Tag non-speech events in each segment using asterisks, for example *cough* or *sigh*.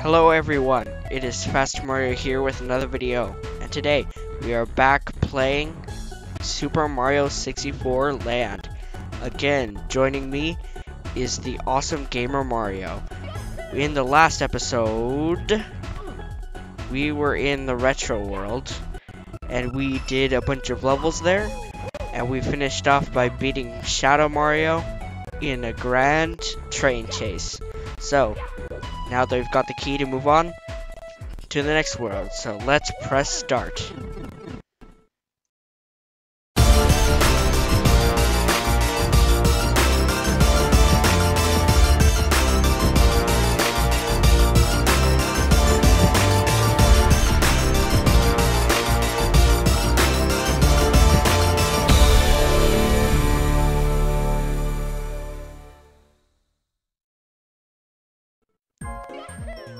Hello everyone, it is Fast Mario here with another video, and today we are back playing Super Mario 64 Land. Again, joining me is the awesome gamer Mario. In the last episode, we were in the retro world, and we did a bunch of levels there, and we finished off by beating Shadow Mario in a grand train chase. So, now that we've got the key to move on to the next world, so let's press start.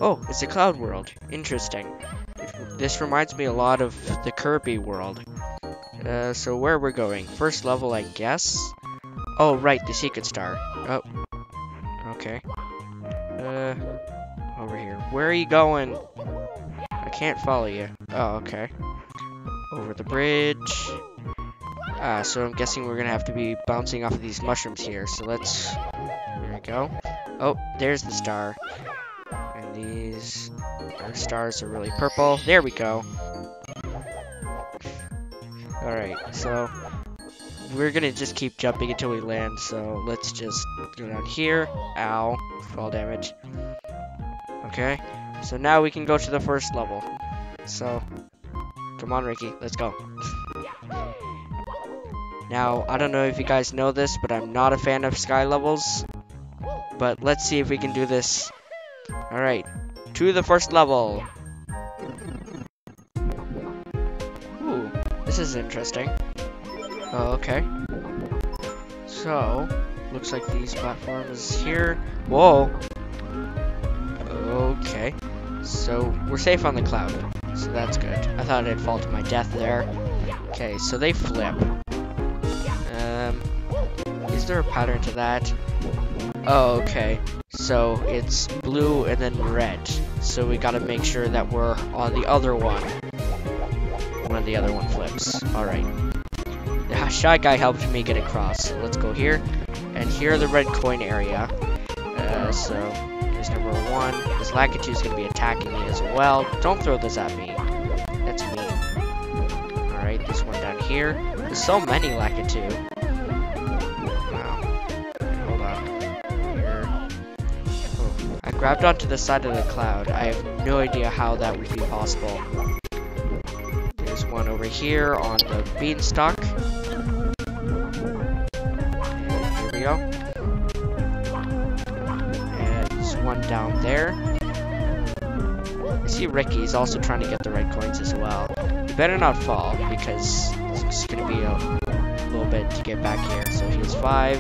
Oh, it's a cloud world. Interesting. This reminds me a lot of the Kirby world. Uh, so where we're going? First level, I guess? Oh, right, the secret star. Oh. Okay. Uh, over here. Where are you going? I can't follow you. Oh, okay. Over the bridge. Ah, so I'm guessing we're gonna have to be bouncing off of these mushrooms here. So let's... There we go. Oh, there's the star. These our stars are really purple. There we go. Alright, so we're gonna just keep jumping until we land, so let's just go down here. Ow. Fall damage. Okay. So now we can go to the first level. So come on Ricky, let's go. now, I don't know if you guys know this, but I'm not a fan of sky levels. But let's see if we can do this Alright, to the first level. Ooh, this is interesting. Oh, okay. So, looks like these platforms here. Whoa! Okay. So, we're safe on the cloud. So that's good. I thought I'd fall to my death there. Okay, so they flip. Um, is there a pattern to that? Oh, okay. So it's blue and then red. So we gotta make sure that we're on the other one when the other one flips. Alright. The Shy Guy helped me get across. Let's go here. And here the red coin area. Uh, so here's number one. This Lakitu is gonna be attacking me as well. Don't throw this at me. That's mean. Alright, this one down here. There's so many Lakitu. Grabbed onto the side of the cloud. I have no idea how that would be possible. There's one over here on the beanstalk. And here we go. And there's one down there. I see Ricky's also trying to get the red coins as well. You better not fall, because it's going to be a little bit to get back here. So here's five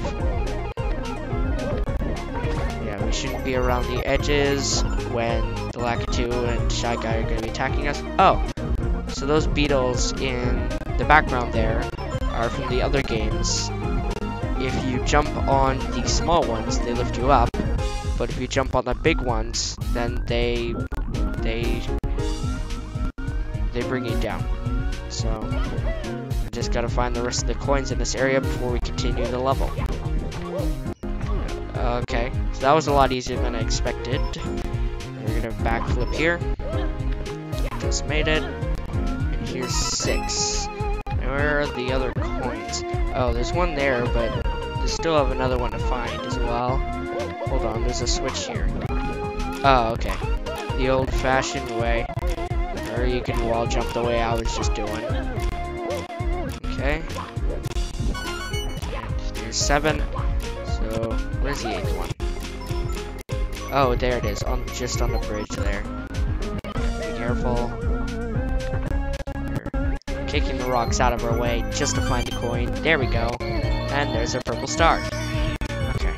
shouldn't be around the edges when the Lakitu and Shy Guy are going to be attacking us. Oh, so those beetles in the background there are from the other games. If you jump on the small ones, they lift you up. But if you jump on the big ones, then they they they bring you down. So I just gotta find the rest of the coins in this area before we continue the level. Okay, so that was a lot easier than I expected. We're gonna backflip here. Just made it. And here's six. where are the other coins? Oh, there's one there, but I still have another one to find as well. Hold on, there's a switch here. Oh, okay. The old-fashioned way. Or you can wall jump the way I was just doing. Okay. And there's seven. Where's the eighth one? Oh, there it is, on just on the bridge there. Be careful. We're kicking the rocks out of our way just to find the coin. There we go. And there's our purple star. Okay.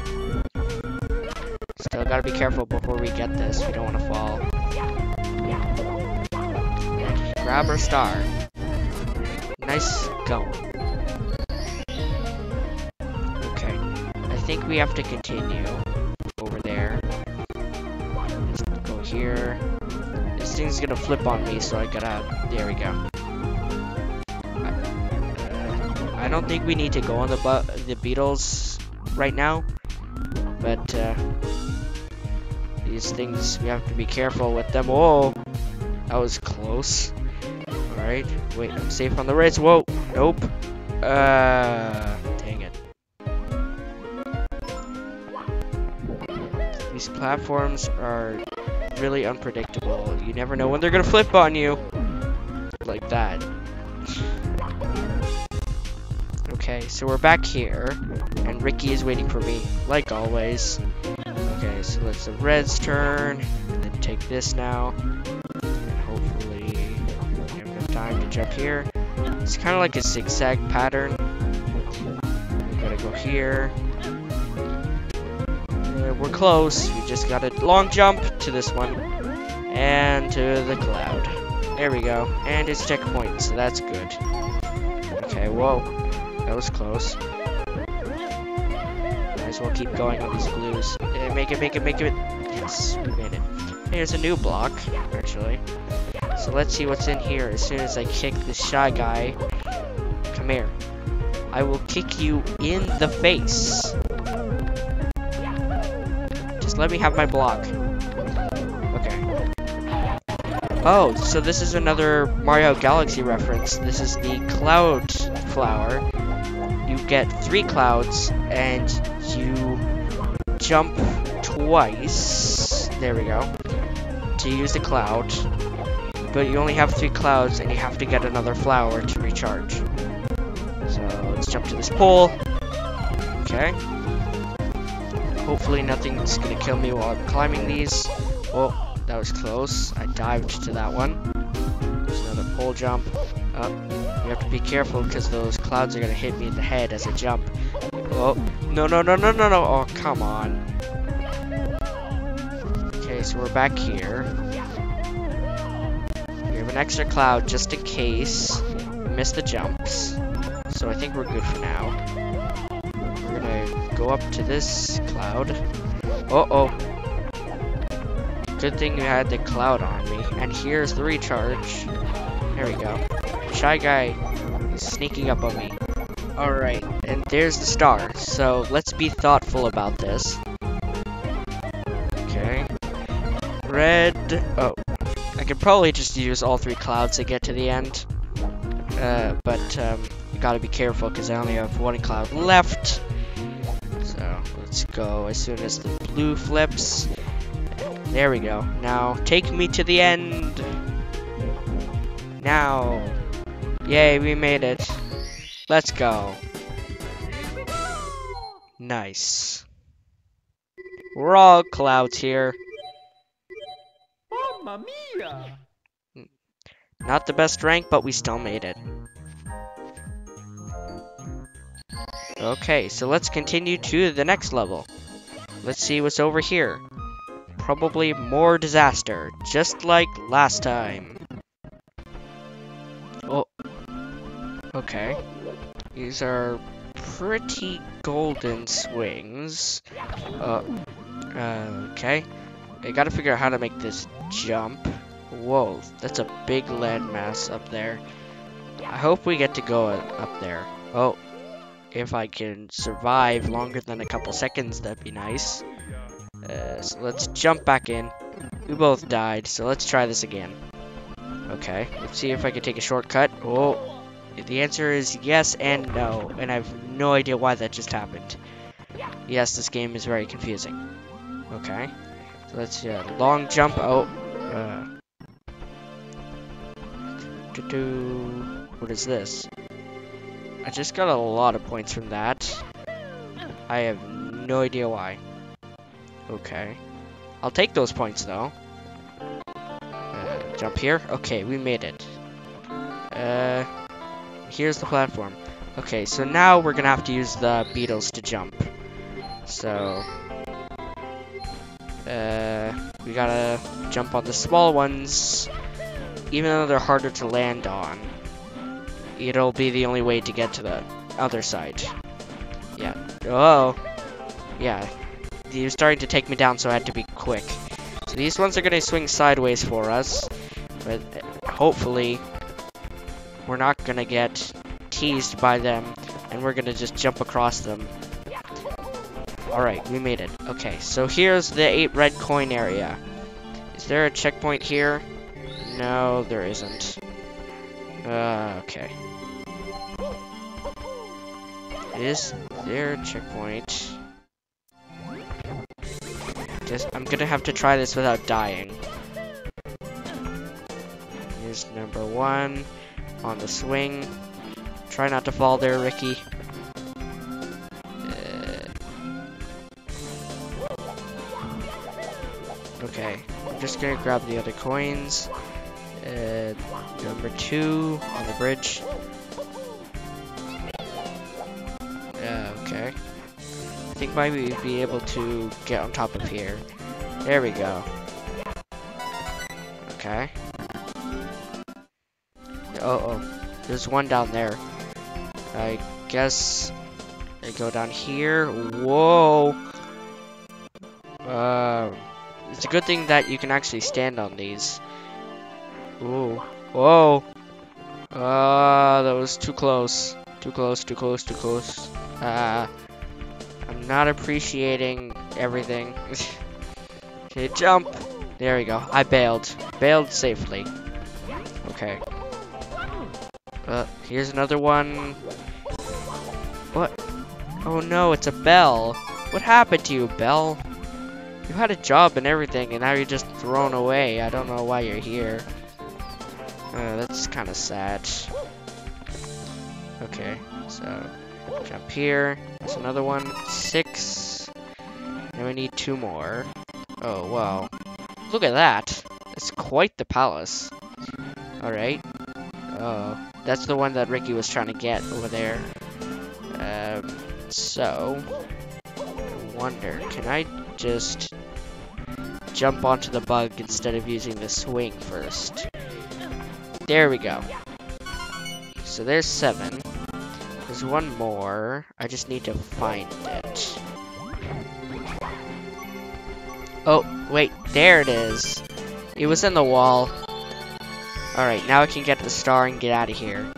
Still gotta be careful before we get this. We don't want to fall. Grab our star. Nice going. Think we have to continue over there. Just go here. This thing's gonna flip on me, so I gotta. There we go. I, I don't think we need to go on the the beetles right now, but uh, these things we have to be careful with them. Whoa, that was close. All right, wait, I'm safe on the res. Whoa, nope. Uh, platforms are really unpredictable. You never know when they're gonna flip on you. Like that. Okay, so we're back here, and Ricky is waiting for me, like always. Okay, so let's the red's turn, and then take this now. And hopefully, we have enough time to jump here. It's kind of like a zigzag pattern. We gotta go here. Uh, we're close. We just got a long jump to this one. And to the cloud. There we go. And it's checkpoint, so that's good. Okay, whoa. That was close. Might as well keep going on these blues. Uh, make it, make it, make it. Yes, we made it. Here's a new block, actually. So let's see what's in here as soon as I kick this shy guy. Come here. I will kick you in the face. Let me have my block. Okay. Oh, so this is another Mario Galaxy reference. This is the Cloud Flower. You get three clouds, and you jump twice. There we go. To use the cloud. But you only have three clouds, and you have to get another flower to recharge. So let's jump to this pole. Okay. Hopefully nothing's gonna kill me while I'm climbing these. Oh, that was close. I dived to that one. There's another pole jump. Oh, you have to be careful because those clouds are gonna hit me in the head as I jump. Oh, no, no, no, no, no, no. Oh, come on. Okay, so we're back here. We have an extra cloud just in case we miss the jumps. So I think we're good for now. Go up to this cloud. Uh oh. Good thing you had the cloud on me. And here's the recharge. There we go. Shy guy is sneaking up on me. Alright, and there's the star. So let's be thoughtful about this. Okay. Red. Oh. I could probably just use all three clouds to get to the end. Uh, but um, gotta be careful because I only have one cloud left. Let's go as soon as the blue flips. There we go. Now take me to the end. Now. Yay, we made it. Let's go. Nice. We're all clouds here. Mamma mia! Not the best rank, but we still made it. Okay, so let's continue to the next level. Let's see what's over here. Probably more disaster, just like last time. Oh. Okay. These are pretty golden swings. Uh, uh, okay. I gotta figure out how to make this jump. Whoa, that's a big landmass up there. I hope we get to go up there. Oh, if I can survive longer than a couple seconds, that'd be nice. Uh, so let's jump back in. We both died, so let's try this again. Okay, let's see if I can take a shortcut. Oh, the answer is yes and no, and I have no idea why that just happened. Yes, this game is very confusing. Okay, so let's uh, long jump. Oh, uh, do what is this? I just got a lot of points from that. I have no idea why. Okay. I'll take those points though. Uh, jump here. Okay, we made it. Uh, here's the platform. Okay, so now we're gonna have to use the beetles to jump. So, uh, we gotta jump on the small ones, even though they're harder to land on. It'll be the only way to get to the other side. Yeah. Oh. Yeah. Was starting to take me down, so I had to be quick. So these ones are gonna swing sideways for us, but hopefully we're not gonna get teased by them and we're gonna just jump across them. Alright, we made it. Okay, so here's the 8 red coin area. Is there a checkpoint here? No, there isn't. Uh, okay. Is there a checkpoint? Just, I'm gonna have to try this without dying. Here's number one on the swing. Try not to fall there, Ricky. Uh, okay, I'm just gonna grab the other coins. Uh, number two on the bridge. Think maybe we'd be able to get on top of here. There we go. Okay. Oh, oh. There's one down there. I guess I go down here. Whoa. Uh, it's a good thing that you can actually stand on these. Ooh. Whoa. Ah, uh, that was too close. Too close, too close, too close. Ah. Uh, not appreciating everything. *laughs* okay, jump. There we go. I bailed. Bailed safely. Okay. Uh, here's another one. What? Oh no, it's a bell. What happened to you, Bell? You had a job and everything, and now you're just thrown away. I don't know why you're here. Uh, that's kind of sad. Okay, so jump here. There's another one. Six. And we need two more. Oh, wow. Look at that. It's quite the palace. Alright. Oh, that's the one that Ricky was trying to get over there. Um, so, I wonder, can I just jump onto the bug instead of using the swing first? There we go. So there's seven. There's one more. I just need to find it. Oh, wait, there it is. It was in the wall. Alright, now I can get the star and get out of here.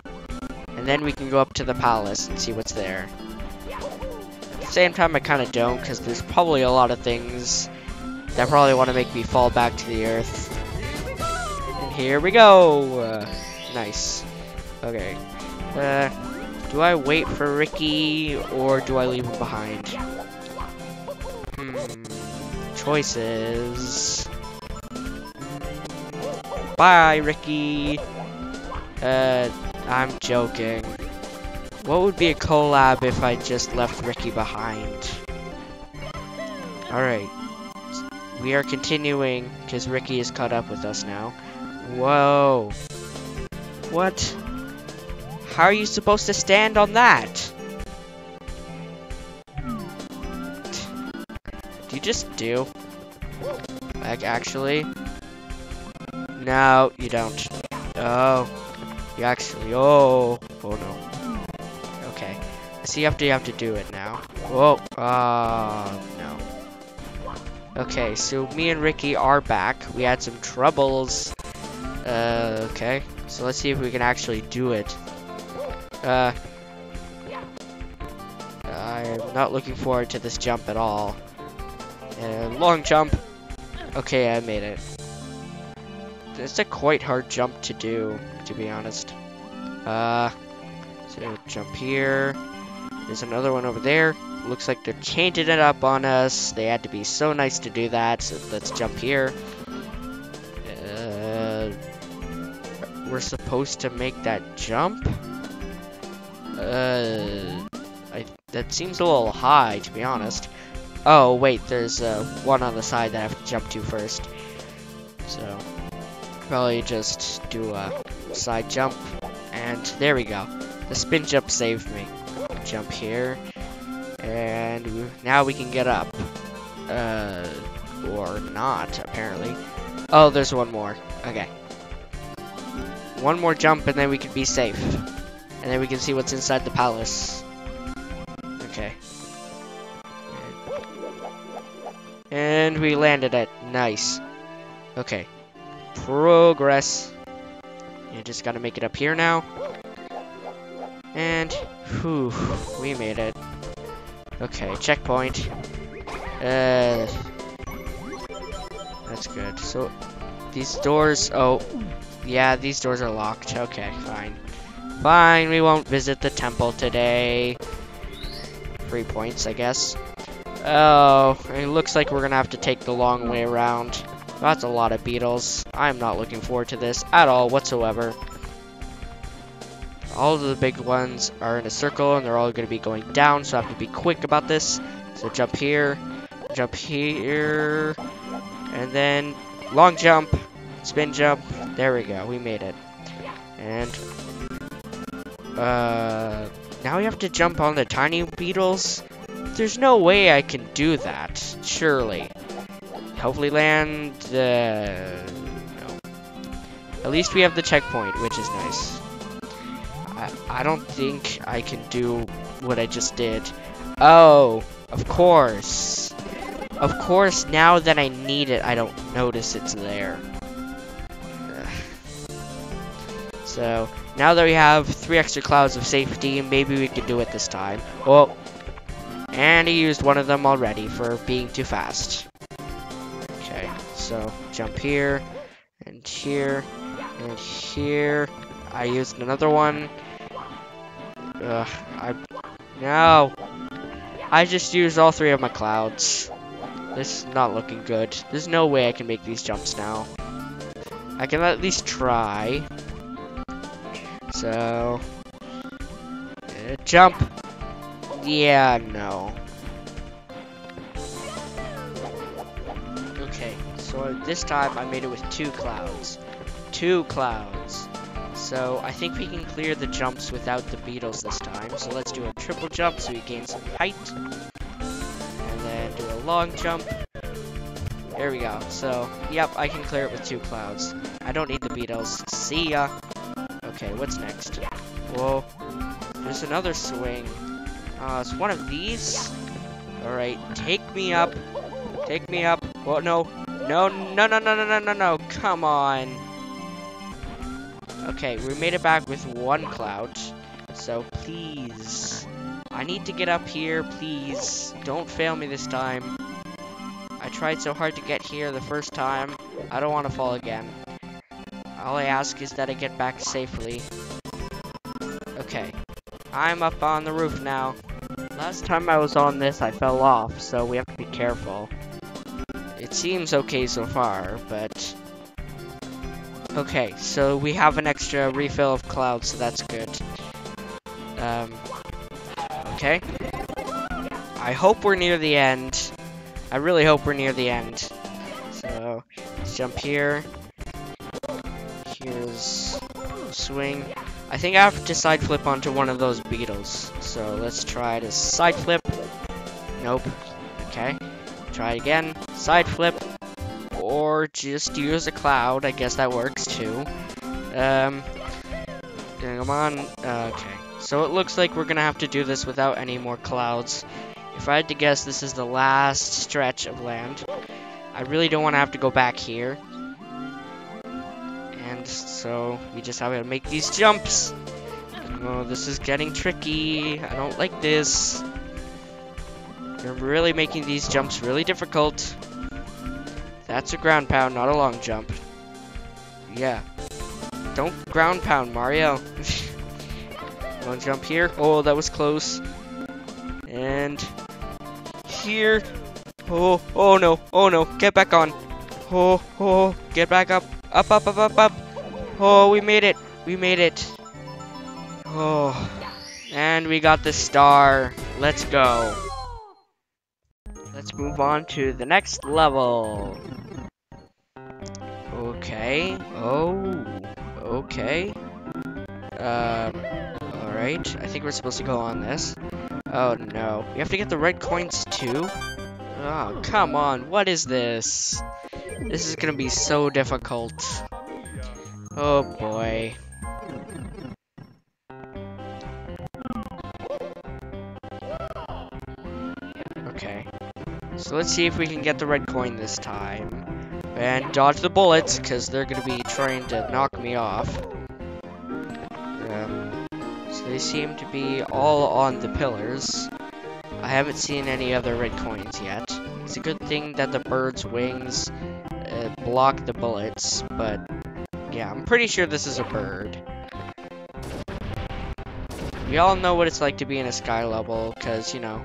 And then we can go up to the palace and see what's there. At the same time, I kind of don't, because there's probably a lot of things that probably want to make me fall back to the earth. And here we go! Uh, nice. Okay. Uh, do I wait for Ricky, or do I leave him behind? Hmm. Choices. Bye, Ricky. Uh, I'm joking. What would be a collab if I just left Ricky behind? Alright. We are continuing, because Ricky is caught up with us now. Whoa. What? How are you supposed to stand on that? Do you just do? Like, actually? No, you don't. Oh. You actually, oh. Oh no. Okay. See after you have to do it now. Oh, no. Okay, so me and Ricky are back. We had some troubles. Uh, okay. So let's see if we can actually do it. Uh, I'm not looking forward to this jump at all. Uh, long jump. Okay, I made it. It's a quite hard jump to do, to be honest. Uh, so jump here. There's another one over there. Looks like they're changing it up on us. They had to be so nice to do that, so let's jump here. Uh, we're supposed to make that jump? Uh, I, that seems a little high, to be honest. Oh, wait, there's uh, one on the side that I have to jump to first. So, probably just do a side jump. And there we go. The spin jump saved me. Jump here. And now we can get up. Uh, or not, apparently. Oh, there's one more. Okay. One more jump and then we can be safe. And then we can see what's inside the palace. Okay. And we landed it. Nice. Okay. Progress. You just gotta make it up here now. And, whew, we made it. Okay, checkpoint. Uh, that's good. So, these doors, oh, yeah, these doors are locked. Okay, fine. Fine, we won't visit the temple today. Three points, I guess. Oh, it looks like we're gonna have to take the long way around. That's a lot of beetles. I'm not looking forward to this at all whatsoever. All of the big ones are in a circle and they're all to be going down, so I have to be quick about this. So jump here, jump here, and then long jump, spin jump. There we go, we made it. And, uh, now we have to jump on the tiny beetles. There's no way I can do that, surely. Hopefully land, uh, no. At least we have the checkpoint, which is nice. I, I don't think I can do what I just did. Oh, of course. Of course, now that I need it, I don't notice it's there. So, now that we have three extra clouds of safety, maybe we can do it this time. Oh, and he used one of them already for being too fast. Okay, so jump here, and here, and here. I used another one. Ugh, I... No! I just used all three of my clouds. This is not looking good. There's no way I can make these jumps now. I can at least try. So... Uh, jump! Yeah, no. Okay, so this time I made it with two clouds. Two clouds. So I think we can clear the jumps without the beetles this time. So let's do a triple jump so we gain some height. And then do a long jump. There we go. So, yep, I can clear it with two clouds. I don't need the beetles. See ya! Okay, what's next? Whoa. There's another swing. Uh, it's one of these. Alright, take me up. Take me up. Well, no. No, no, no, no, no, no, no, no. Come on. Okay, we made it back with one cloud. So, please. I need to get up here, please. Don't fail me this time. I tried so hard to get here the first time. I don't want to fall again. All I ask is that I get back safely. Okay. I'm up on the roof now. Last time I was on this, I fell off, so we have to be careful. It seems okay so far, but... Okay, so we have an extra refill of clouds, so that's good. Um, okay. I hope we're near the end. I really hope we're near the end. So, let's jump here. Here's swing. I think I have to side flip onto one of those beetles. So let's try to side flip. Nope. Okay. Try again. Side flip. Or just use a cloud. I guess that works too. Um. Come on. Okay. So it looks like we're gonna have to do this without any more clouds. If I had to guess, this is the last stretch of land. I really don't want to have to go back here. So, we just have to make these jumps. Oh, this is getting tricky. I don't like this. You're really making these jumps really difficult. That's a ground pound, not a long jump. Yeah. Don't ground pound, Mario. *laughs* One jump here. Oh, that was close. And here. Oh, oh no, oh no, get back on. Oh, oh, get back up. Up, up, up, up, up. Oh, we made it. We made it. Oh, and we got the star. Let's go. Let's move on to the next level. Okay. Oh, okay. Um, alright. I think we're supposed to go on this. Oh no. We have to get the red coins too? Oh, come on. What is this? This is gonna be so difficult. Oh boy. Okay. So let's see if we can get the red coin this time. And dodge the bullets, because they're going to be trying to knock me off. Um, so they seem to be all on the pillars. I haven't seen any other red coins yet. It's a good thing that the bird's wings uh, block the bullets, but yeah, I'm pretty sure this is a bird. We all know what it's like to be in a sky level, because, you know,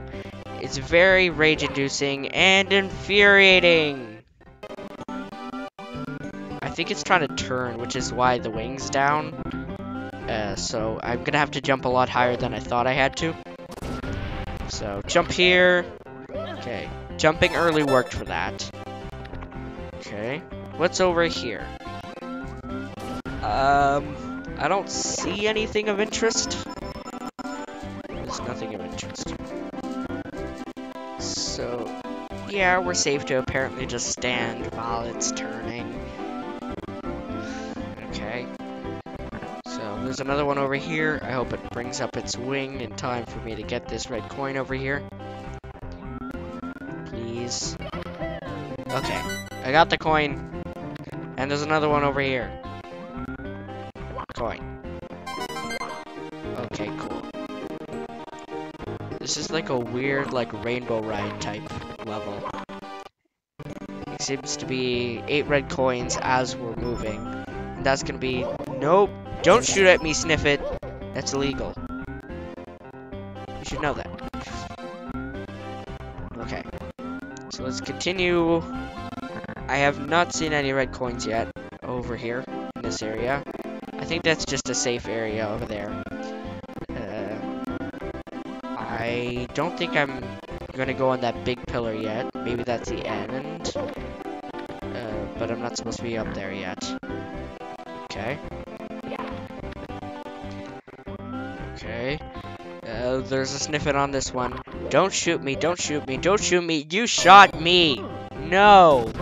it's very rage-inducing and infuriating. I think it's trying to turn, which is why the wing's down. Uh, so I'm gonna have to jump a lot higher than I thought I had to. So jump here. Okay, jumping early worked for that. Okay, what's over here? Um, I don't see anything of interest. There's nothing of interest. So, yeah, we're safe to apparently just stand while it's turning. Okay. So, there's another one over here. I hope it brings up its wing in time for me to get this red coin over here. Please. Okay, I got the coin. And there's another one over here. Coin. Okay, cool. This is like a weird, like, rainbow ride type level. It seems to be eight red coins as we're moving. And that's gonna be... Nope! Don't shoot at me, Snifit! That's illegal. You should know that. Okay. So let's continue. I have not seen any red coins yet over here in this area. I think that's just a safe area over there. I don't think I'm gonna go on that big pillar yet. Maybe that's the end. Uh, but I'm not supposed to be up there yet. Okay. Okay. Uh, there's a Snifit on this one. Don't shoot me, don't shoot me, don't shoot me. You shot me! No!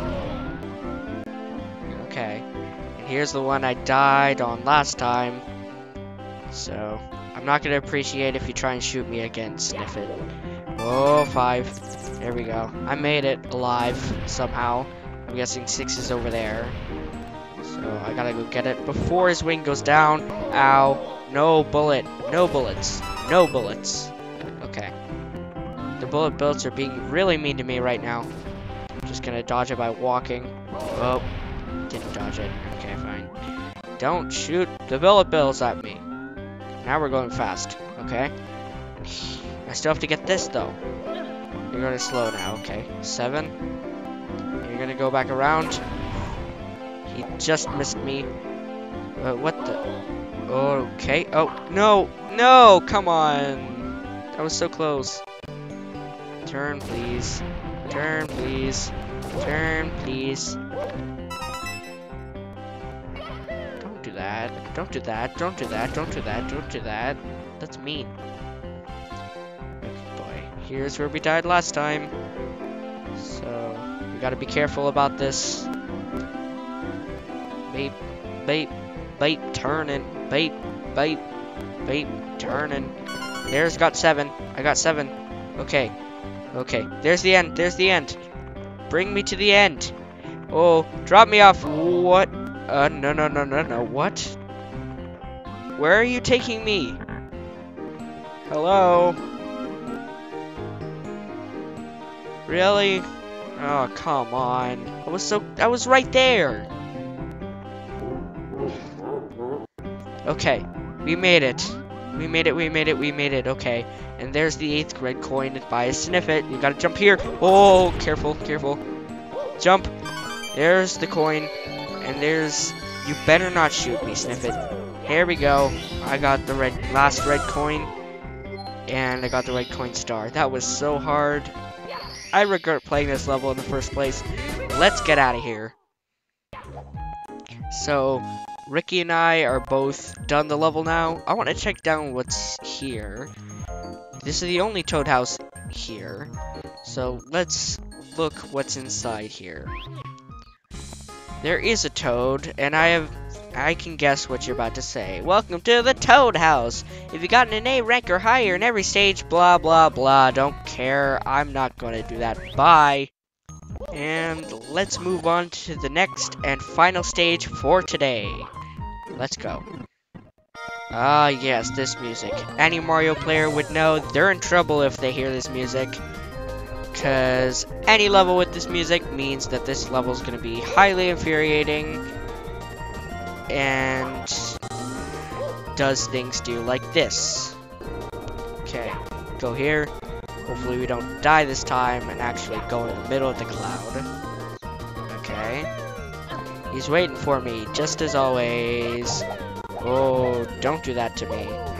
Here's the one I died on last time. So, I'm not gonna appreciate if you try and shoot me again, Snifit. Oh, five. There we go. I made it alive somehow. I'm guessing six is over there. So I gotta go get it before his wing goes down. Ow. No bullet. No bullets. No bullets. Okay. The bullet bills are being really mean to me right now. I'm just gonna dodge it by walking. Oh. Didn't dodge it. Okay. Don't shoot the bullet bills at me. Now we're going fast, okay? I still have to get this, though. You're gonna slow now, okay. Seven. You're gonna go back around. He just missed me. Uh, what the? Okay. Oh, no! No! Come on! That was so close. Turn, please. Turn, please. Turn, please. That. Don't do that. Don't do that. Don't do that. Don't do that. That's mean. Okay, boy. Here's where we died last time. So, we gotta be careful about this. Beep, beep, beep, turning. Beep, beep, beep, turning. There's got seven. I got seven. Okay. Okay. There's the end. There's the end. Bring me to the end. Oh, drop me off. What? Uh, no, no, no, no, no. What? Where are you taking me? Hello? Really? Oh, come on. I was so- I was right there! Okay, we made it. We made it, we made it, we made it, okay. And there's the 8th red coin by a Snifit. You gotta jump here. Oh, careful, careful. Jump. There's the coin. And there's... You better not shoot me, Snifit. Here we go. I got the red last red coin. And I got the red coin star. That was so hard. I regret playing this level in the first place. Let's get out of here. So, Ricky and I are both done the level now. I want to check down what's here. This is the only Toad house here. So, let's look what's inside here. There is a toad, and I have I can guess what you're about to say. Welcome to the Toad House. If you got an A rank or higher in every stage, blah blah blah. Don't care. I'm not gonna do that. Bye. And let's move on to the next and final stage for today. Let's go. Ah, yes, this music. Any Mario player would know they're in trouble if they hear this music. Because any level with this music means that this level is going to be highly infuriating. And does things do like this. Okay, go here. Hopefully we don't die this time and actually go in the middle of the cloud. Okay. He's waiting for me, just as always. Oh, don't do that to me.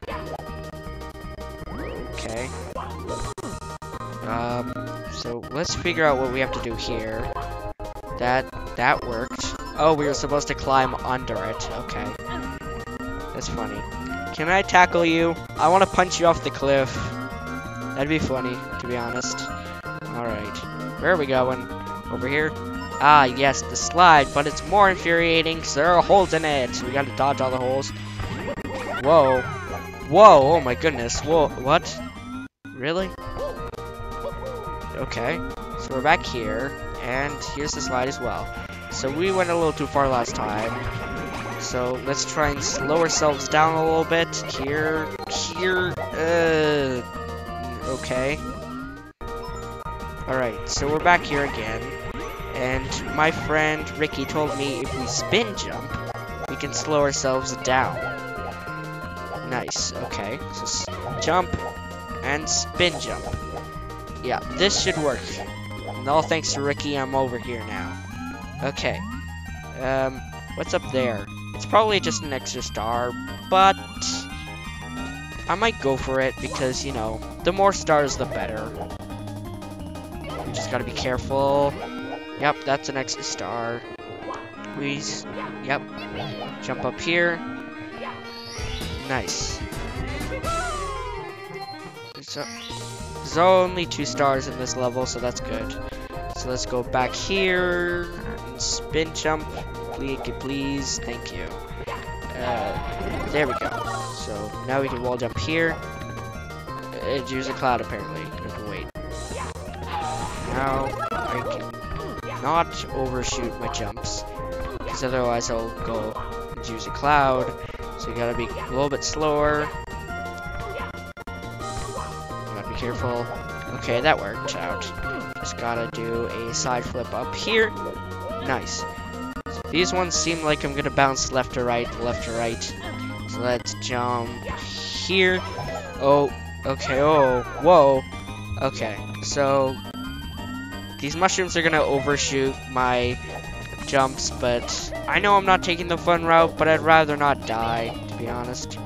So let's figure out what we have to do here. That, that worked. Oh, we were supposed to climb under it. Okay. That's funny. Can I tackle you? I want to punch you off the cliff. That'd be funny, to be honest. Alright. Where are we going? Over here? Ah, yes, the slide, but it's more infuriating because there are holes in it. So we gotta dodge all the holes. Whoa. Whoa, oh my goodness. Whoa, what? Really? Okay. So we're back here, and here's the slide as well. So we went a little too far last time. So let's try and slow ourselves down a little bit. Here, here, uh, okay. Alright, so we're back here again. And my friend Ricky told me if we spin jump, we can slow ourselves down. Nice, okay. So jump and spin jump. Yeah, this should work. All thanks to Ricky, I'm over here now. Okay. Um, what's up there? It's probably just an extra star, but I might go for it because, you know, the more stars, the better. We just gotta be careful. Yep, that's an extra star. Please. Yep. Jump up here. Nice. So, there's only two stars in this level, so that's good. So let's go back here and spin jump, please, please. Thank you. Uh, there we go. So now we can wall jump here. And use a cloud apparently. Wait. Now I can not overshoot my jumps, because otherwise I'll go and use a cloud. So you gotta be a little bit slower. Careful. Okay, that worked out. Just gotta do a side flip up here. Nice. So these ones seem like I'm gonna bounce left to right, left to right. So let's jump here. Oh, okay, oh, whoa. Okay, so these mushrooms are gonna overshoot my jumps, but I know I'm not taking the fun route, but I'd rather not die, to be honest.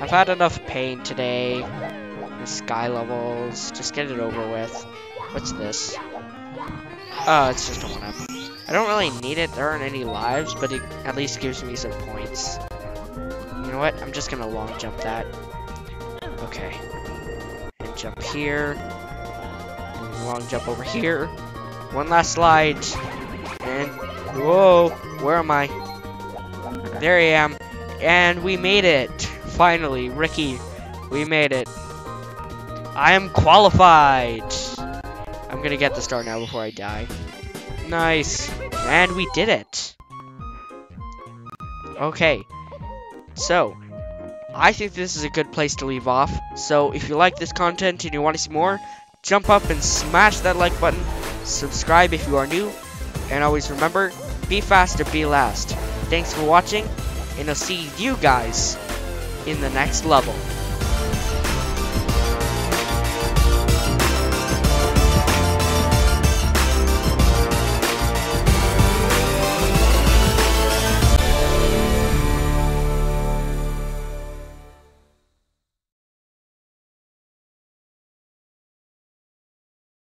I've had enough pain today. The sky levels, just get it over with. What's this? Oh, it's just a one-up. I don't really need it, there aren't any lives, but it at least gives me some points. You know what, I'm just gonna long jump that. Okay. And jump here. And long jump over here. One last slide. And, whoa, where am I? There I am. And we made it. Finally, Ricky, we made it. I am qualified. I'm gonna get the star now before I die. Nice. And we did it. Okay. So, I think this is a good place to leave off. So, if you like this content and you want to see more, jump up and smash that like button. Subscribe if you are new. And always remember, be fast or be last. Thanks for watching, and I'll see you guys in the next level.